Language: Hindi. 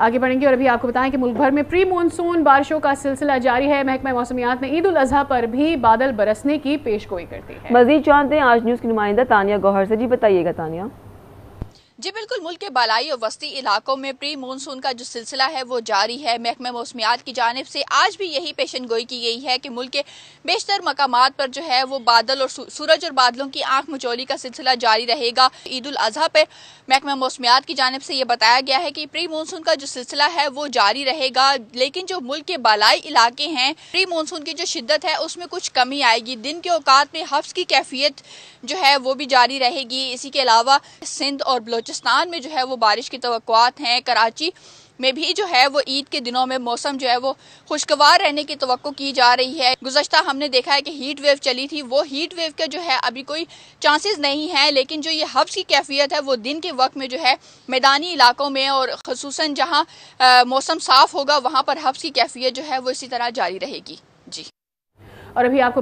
आगे बढ़ेंगे और अभी आपको बताएँ कि मुल्क भर में प्री मानसून बारिशों का सिलसिला जारी है। महकमा मौसमियात ने ईद उल अजहा पर भी बादल बरसने की पेशगोई दी है। मजीद जानते हैं, आज न्यूज़ की नुमाइंदा तानिया गौहर से। जी बताइएगा तानिया। जी बिल्कुल, मुल्क के बालाई और वस्ती इलाकों में प्री मानसून का जो सिलसिला है वो जारी है। महकमे मौसमियात की जानब से आज भी यही पेशन गोई की गई है कि मुल्क के बेशतर मकाम पर जो है वो बादल और सूरज और बादलों की आँख मचोली का सिलसिला जारी रहेगा। ईद उल अजहा पर महकमा मौसमियात की जानब से ये बताया गया है कि प्री मानसून का जो सिलसिला है वो जारी रहेगा, लेकिन जो मुल्क के बालाई इलाके हैं प्री मानसून की जो शिद्दत है उसमें कुछ कमी आएगी। दिन के औकात में हफ्स की कैफियत जो है वो भी जारी रहेगी। इसी के अलावा सिंध और बलोचिस्तान में जो है वो बारिश की तो हैं। कराची में भी जो है वो ईद के दिनों में मौसम जो है वो खुशगवार रहने की तो की जा रही है। गुजशत हमने देखा है कि हीट वेव चली थी। वो हीट वेव का जो है अभी कोई चांसेस नहीं है, लेकिन जो ये हब्स की कैफियत है, वो दिन के वक्त में जो है मैदानी इलाकों में और खसूस जहाँ मौसम साफ़ होगा, वहाँ पर हब्स की कैफियत जो है वो इसी तरह जारी रहेगी। जी। और अभी आपको